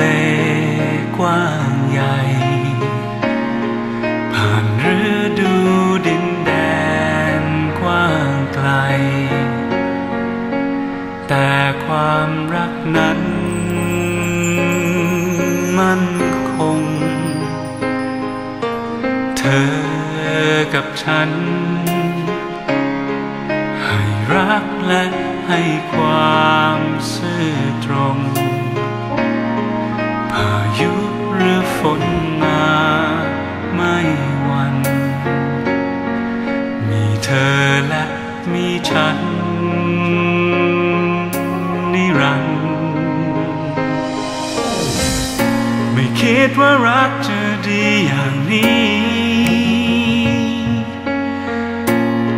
ละทะเลกว้างใหญ่ ผ่านฤดูดินแดนกว้างไกล แต่ความรักนั้น มันคง เธอกับฉัน ให้รักและให้ความซื่อตรง พายุหรือฝนมาไม่วัน มีเธอและมีฉัน นิรันดร์ไม่คิดว่ารักจะดีอย่างนี้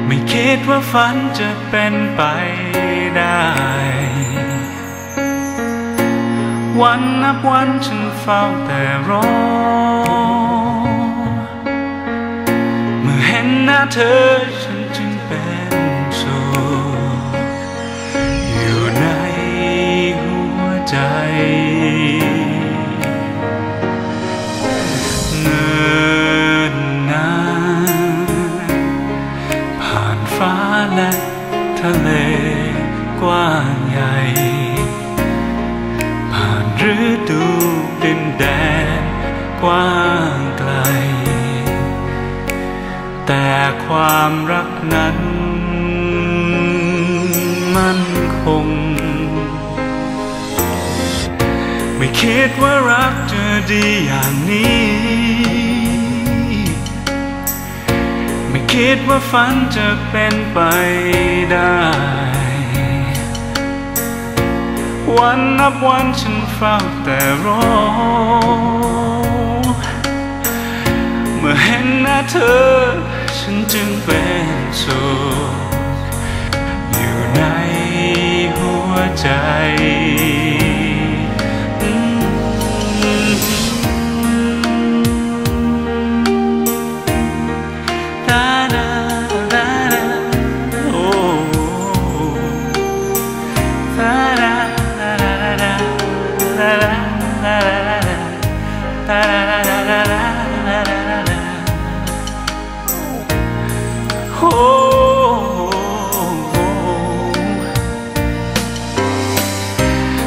ไม่คิดว่าฝันจะเป็นไปได้ วันนับวันฉันเฝ้าแต่รอ เมื่อเห็นหน้าเธอฉันจึงเป็นสุขอยู่ในหัวใจเนินนานผ่านฟ้าและทะเลกว้างใหญ่ ผ่านฤดูดินแดนกว้างไกล แต่ความรักนั้นมั่นคง ไม่คิดว่ารักจะดีอย่างนี้ ไม่คิดว่าฝันจะเป็นไปได้ วันนับวันฉันเฝ้าแต่รอ เมื่อเห็นหน้าเธอ ฉันจึงเป็นสุข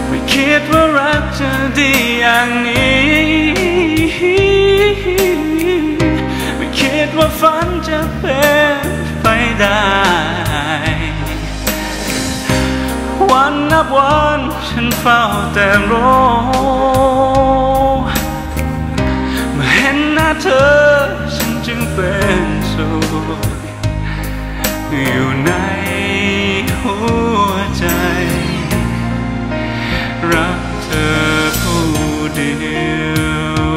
ไม่คิดว่ารักจะดีอย่างนี้ ไม่คิดว่าฝันจะเป็นไปได้ วันนับวันฉันเฝ้าแต่รอ อยู่ในหัวใจ รักเธอผู้เดียว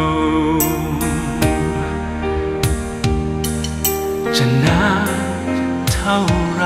จะนานเท่าไร